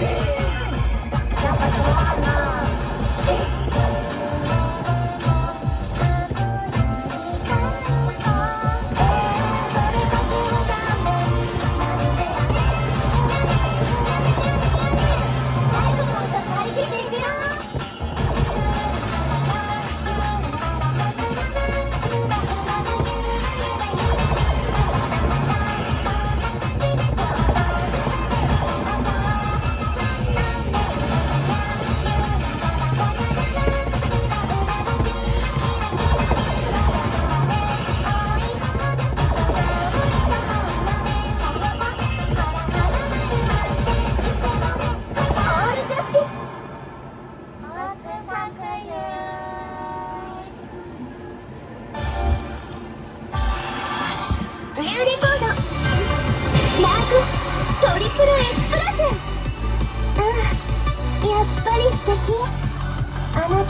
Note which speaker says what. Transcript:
Speaker 1: Yeah. ロエスプラス。うん。やっぱり素敵。あなた